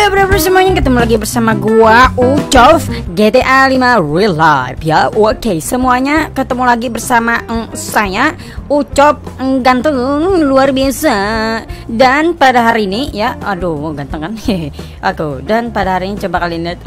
Ya bro, semuanya ketemu lagi bersama gua Ucov GTA 5 Real Life. Ya Oke semuanya ketemu lagi bersama mm, saya Ucov mm, ganteng luar biasa. Dan pada hari ini ya Aduh ganteng kan? Aku dan pada hari ini coba kalian lihat.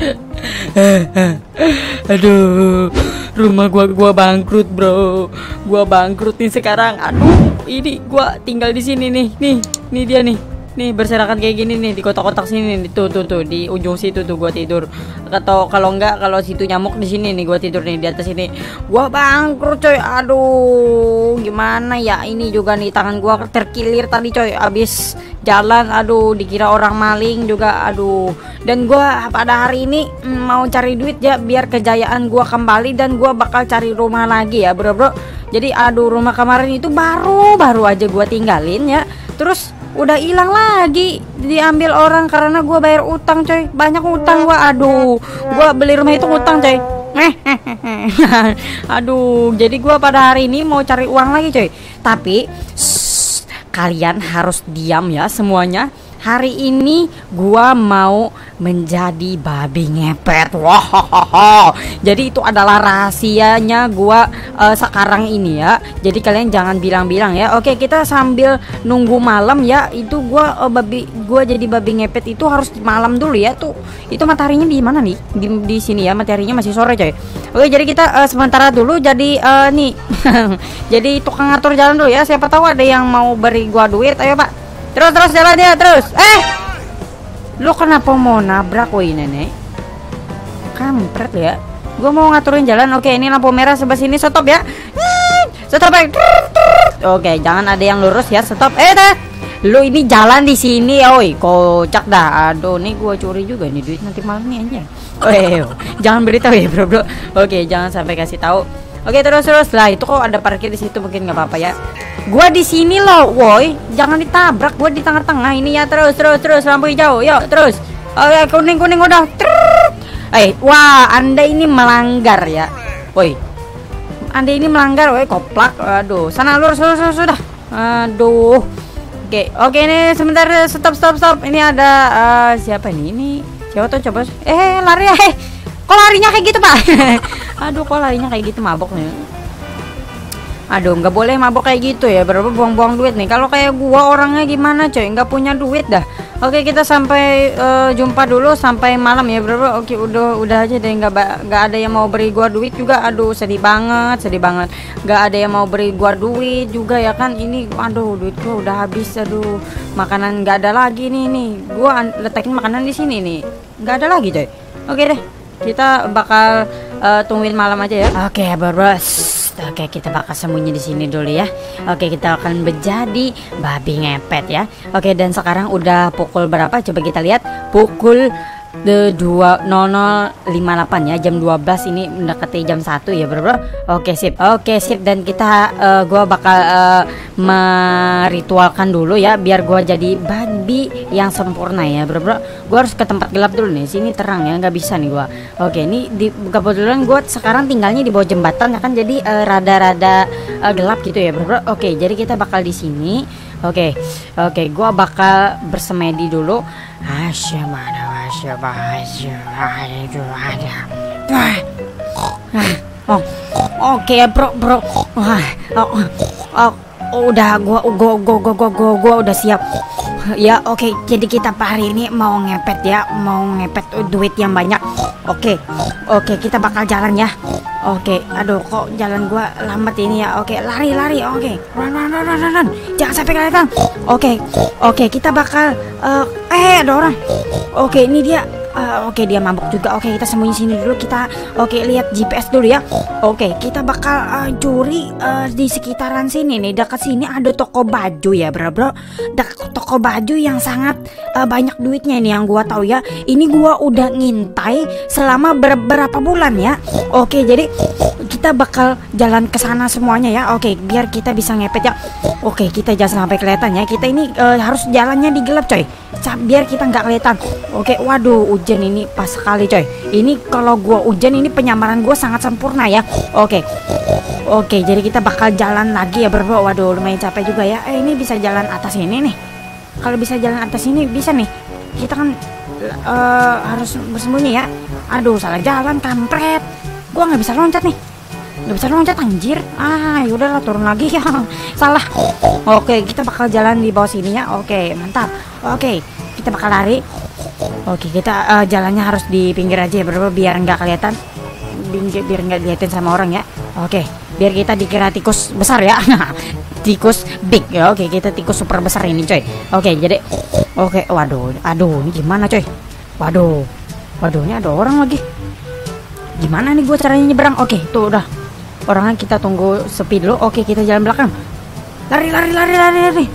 Aduh rumah gua gua bangkrut bro. Gua bangkrut nih sekarang. Aduh ini gua tinggal di sini nih Nih nih dia nih nih berserakan kayak gini nih di kotak-kotak sini nih tuh tuh tuh di ujung situ tuh gua tidur. Atau kalau enggak kalau situ nyamuk di sini nih gua tidur nih di atas ini. Gua bangkrut coy. Aduh gimana ya ini juga nih tangan gua terkilir tadi coy. Abis jalan aduh dikira orang maling juga aduh. Dan gua pada hari ini mm, mau cari duit ya biar kejayaan gua kembali dan gua bakal cari rumah lagi ya bro bro. Jadi aduh rumah kemarin itu baru baru aja gua tinggalin ya. Terus udah hilang lagi diambil orang karena gua bayar utang coy. Banyak utang gua. Aduh gua beli rumah itu utang coy. Aduh jadi gua pada hari ini mau cari uang lagi coy. Tapi shh, kalian harus diam ya semuanya. Hari ini gua mau menjadi babi ngepet. Wah, jadi itu adalah rahasianya gua uh, sekarang ini ya. Jadi kalian jangan bilang-bilang ya. Oke, kita sambil nunggu malam ya. Itu gua uh, babi gua jadi babi ngepet itu harus malam dulu ya. Tuh, itu mataharinya di mana nih? Di, di sini ya. Mataharinya masih sore, coy. Oke, jadi kita uh, sementara dulu jadi uh, nih. jadi tukang ngatur jalan dulu ya. Siapa tahu ada yang mau beri gua duit. Ayo, Pak. Terus terus jalan ya terus. Eh, lu kenapa mau nabrak woi nenek? Kampret ya. Gue mau ngaturin jalan. Oke, ini lampu merah sebelah sini. Stop ya. Stop ya. Oke, jangan ada yang lurus ya. Stop. Eh, dah. Lu ini jalan di sini, oi. Kocak dah. Aduh, nih gue curi juga nih duit nanti malam nih aja. Oh, jangan beritahu ya, bro, bro. Oke, jangan sampai kasih tahu. Oke terus terus lah itu kok ada parkir di situ mungkin nggak apa-apa ya. Gua di sini loh, woi jangan ditabrak. Gua di tengah-tengah ini ya terus terus terus lampu hijau, yuk terus. Oke kuning kuning udah. Eh wah anda ini melanggar ya, woi. Anda ini melanggar, woi koplak. Aduh sana lurus lurus lurus sudah. Aduh. Oke oke ini sebentar stop stop stop. Ini ada uh, siapa nih ini? Siapa tuh coba? Eh lari ya. Eh. Kok larinya kayak gitu pak? Aduh kok larinya kayak gitu mabok nih Aduh nggak boleh mabok kayak gitu ya. Berapa buang-buang duit nih? Kalau kayak gua orangnya gimana coy? Nggak punya duit dah. Oke kita sampai uh, jumpa dulu sampai malam ya bro Oke udah udah aja deh. Nggak nggak ada yang mau beri gua duit juga. Aduh sedih banget sedih banget. Nggak ada yang mau beri gua duit juga ya kan? Ini aduh duit gua udah habis. Aduh Makanan nggak ada lagi nih nih. Gua letakin makanan di sini nih. Nggak ada lagi coy. Oke deh kita bakal uh, tungguin malam aja ya. Oke, bros. Oke, kita bakal sembunyi di sini dulu ya. Oke, kita akan menjadi babi ngepet ya. Oke, dan sekarang udah pukul berapa? Coba kita lihat. Pukul the 20058 ya jam 12 ini mendekati jam 1 ya bro bro. Oke sip. Oke sip. Dan kita uh, gua bakal uh, meritualkan dulu ya biar gua jadi babi yang sempurna ya bro bro. Gua harus ke tempat gelap dulu nih. Sini terang ya nggak bisa nih gua. Oke ini di kebetulan gua sekarang tinggalnya di bawah jembatan ya kan jadi rada-rada uh, uh, gelap gitu ya bro bro. Oke jadi kita bakal di sini. Oke oke gua bakal bersemedi dulu. Asyamana Oh, oke okay, bro bro. Wah, oh, oh, oh, udah gua gua gua gua gua gua, gua udah siap. Ya oke, okay. jadi kita hari ini mau ngepet ya, mau ngepet duit yang banyak. Oke, okay. oke okay, kita bakal jalan ya. Oke, aduh kok jalan gua lambat ini ya. Oke, lari lari. Oke, run run run run run. Jangan sampai kelihatan. Oke, oke kita bakal uh, eh ada orang. Oke, ini dia Uh, Oke okay, dia mabuk juga. Oke okay, kita sembunyi sini dulu. Kita oke okay, lihat GPS dulu ya. Oke okay, kita bakal uh, curi uh, di sekitaran sini nih. Dekat sini ada toko baju ya bro bro. Dekat toko baju yang sangat uh, banyak duitnya ini yang gua tahu ya. Ini gua udah ngintai selama beberapa bulan ya. Oke jadi kita bakal jalan ke sana semuanya ya. Oke biar kita bisa ngepet ya. Oke kita jangan sampai kelihatan ya. Kita ini uh, harus jalannya di gelap coy. Biar kita nggak kelihatan. Oke waduh hujan ini pas sekali coy ini kalau gua hujan ini penyamaran gua sangat sempurna ya oke oke jadi kita bakal jalan lagi ya bro waduh lumayan capek juga ya eh ini bisa jalan atas ini nih kalau bisa jalan atas ini bisa nih kita kan eh, harus bersembunyi ya. Aduh, salah jalan kampret. Gua nggak bisa loncat nih. Nggak bisa loncat anjir. Ah, yaudahlah turun lagi ya. salah. Oke, kita bakal jalan di bawah sini ya. Oke, mantap. Oke, kita bakal lari. Oke, kita eh, jalannya harus di pinggir aja ya, bro, biar nggak kelihatan. Biar biar nggak dilihatin sama orang ya. Oke, biar kita dikira tikus besar ya. tikus big ya. Oke, kita tikus super besar ini, coy. Oke, jadi oke, waduh, aduh, ini gimana, coy? Waduh. Waduh, ini ada orang lagi. Gimana nih gue caranya nyebrang? Oke, tuh udah. Orangnya kita tunggu sepi dulu. Oke, kita jalan belakang. Lari, lari, lari, lari, lari.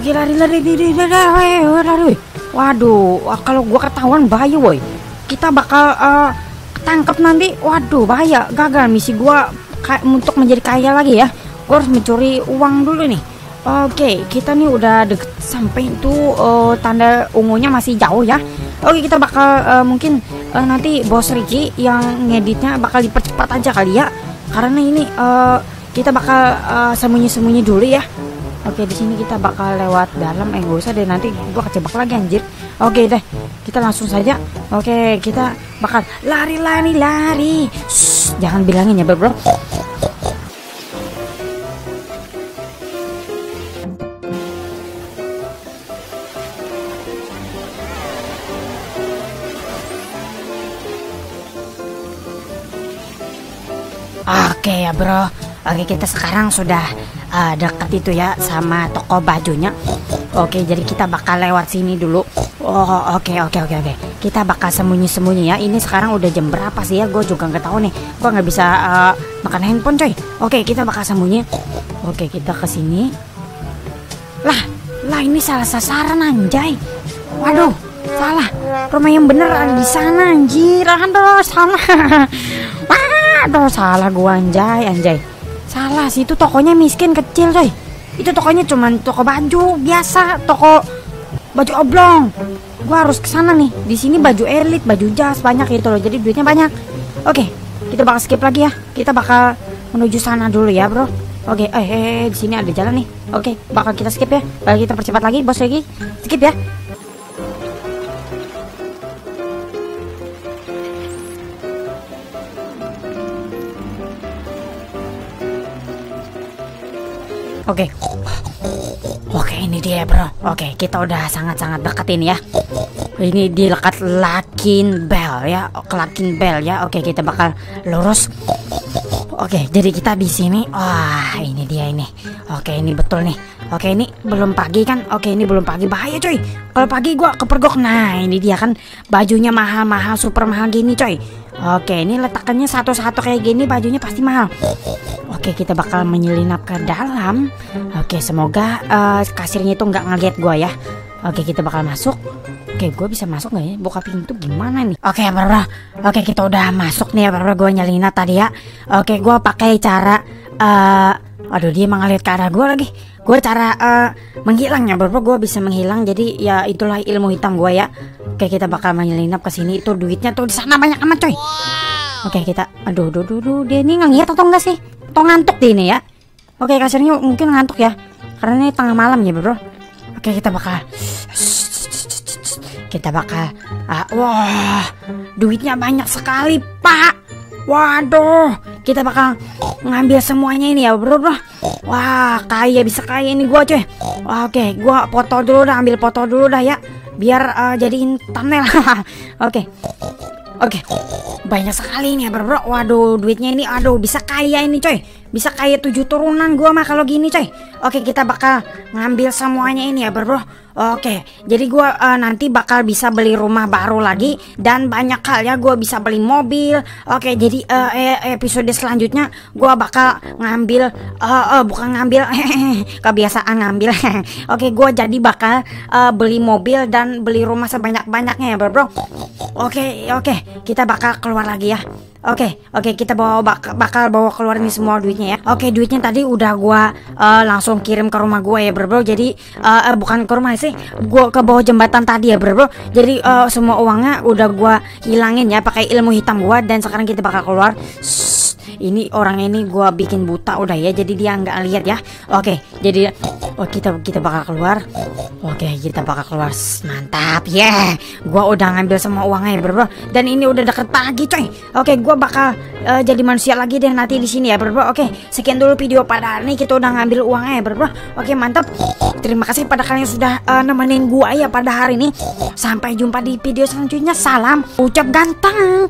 Oke, lari, lari, lari, lari, lari. Waduh, kalau gua ketahuan bahaya, woi. Kita bakal eh, ketangkep nanti. Waduh, bahaya. Gagal misi gua untuk menjadi kaya lagi ya. Gua harus mencuri uang dulu nih. Oke, kita nih udah deket sampai itu eh, tanda ungunya masih jauh ya. Oke, kita bakal eh, mungkin eh, nanti bos Ricky yang ngeditnya bakal dipercepat aja kali ya. Karena ini eh, kita bakal eh, sembunyi-sembunyi dulu ya. Oke, di sini kita bakal lewat dalam. Eh, gak usah deh nanti gua kecebak lagi anjir. Oke deh, kita langsung saja. Oke, kita bakal lari, lari, lari. Shh, jangan bilangin ya, bro. Oke ya bro, oke kita sekarang sudah uh, dekat itu ya sama toko bajunya. Oke jadi kita bakal lewat sini dulu. Oh oke oke oke oke. Kita bakal sembunyi-sembunyi ya. Ini sekarang udah jam berapa sih ya? Gue juga nggak tahu nih. Gue nggak bisa uh, makan handphone coy. Oke kita bakal sembunyi. Oke kita ke sini. Lah lah ini salah sasaran anjay. Waduh salah. Rumah yang bener di sana anjir. Aduh salah. Aduh salah gua anjay anjay Salah sih itu tokonya miskin kecil coy. Itu tokonya cuman toko baju biasa Toko baju oblong. Gua harus ke sana nih. Di sini baju elit baju jas banyak gitu loh. Jadi duitnya banyak. Oke kita bakal skip lagi ya. Kita bakal menuju sana dulu ya bro. Oke eh, eh, eh di sini ada jalan nih. Oke bakal kita skip ya. Bakal kita percepat lagi bos lagi. Skip ya Oke. Oke, ini dia, Bro. Oke, kita udah sangat-sangat dekat ini ya. Ini di dekat Lakin Bell ya. Lakin Bell ya. Oke, kita bakal lurus. Oke, jadi kita di sini. Wah, ini dia ini. Oke, ini betul nih. Oke, ini belum pagi kan? Oke, ini belum pagi. Bahaya, coy. Kalau pagi gua kepergok. Nah, ini dia kan bajunya mahal-mahal, super mahal gini, coy. Oke, ini letakannya satu-satu kayak gini, bajunya pasti mahal. Oke, kita bakal menyelinap ke dalam. Oke, semoga eh, kasirnya itu nggak ngeliat gua ya. Oke, kita bakal masuk. Oke, gue bisa masuk nggak ya? Buka pintu gimana nih? Oke, bro. Oke, kita udah masuk nih ya, bro. Gue nyelinap tadi ya. Oke, gue pakai cara. eh aduh, dia emang ngeliat ke arah gue lagi. Gue cara eh menghilang ya, bro. Gue bisa menghilang. Jadi ya itulah ilmu hitam gue ya. Oke, kita bakal menyelinap ke sini. Itu duitnya tuh di sana banyak amat, coy. Oke, kita. Aduh, aduh, aduh, aduh. Dia ini ngeliat atau enggak sih? Atau ngantuk dia ini ya? Oke, kasirnya mungkin ngantuk ya. Karena ini tengah malam ya, bro. Oke, kita bakal kita bakal ah, wah duitnya banyak sekali pak waduh kita bakal ngambil semuanya ini ya bro bro. Wah kaya bisa kaya ini gua cuy. Oke gua foto dulu dah ambil foto dulu dah ya. Biar eh, jadiin thumbnail. Oke. Oke. Banyak sekali ini ya bro bro. Waduh duitnya ini aduh bisa kaya ini coy bisa kaya tujuh turunan gua mah kalau gini coy oke kita bakal ngambil semuanya ini ya bro bro Oke, jadi gua eh, nanti bakal bisa beli rumah baru lagi dan banyak hal ya gua bisa beli mobil. Oke, jadi eh, episode selanjutnya gua bakal ngambil eh, eh, bukan ngambil kebiasaan ngambil. Oke, gua jadi bakal eh, beli mobil dan beli rumah sebanyak-banyaknya ya, bro. bro. Oke, oke, kita bakal keluar lagi ya. Oke, oke kita bawa bak- bakal bawa keluar ini semua duitnya ya. Oke, duitnya tadi udah gua eh, langsung kirim ke rumah gua ya, bro. bro. Jadi eh, eh, bukan ke rumah sih, gua ke bawah jembatan tadi ya, bro. bro. Jadi eh, semua uangnya udah gua hilangin ya pakai ilmu hitam gua dan sekarang kita bakal keluar. Shh, ini orang ini gua bikin buta udah ya jadi dia nggak lihat ya oke jadi oh kita kita bakal keluar oke kita bakal keluar mantap ya yeah. gua udah ngambil semua uangnya bro, bro dan ini udah deket pagi coy oke gua bakal uh, jadi manusia lagi deh nanti di sini ya bro, oke sekian dulu video pada hari ini. Kita udah ngambil uangnya ya bro, oke mantap. Terima kasih pada kalian yang sudah uh, nemenin gua ya pada hari ini. Sampai jumpa di video selanjutnya. Salam ucap ganteng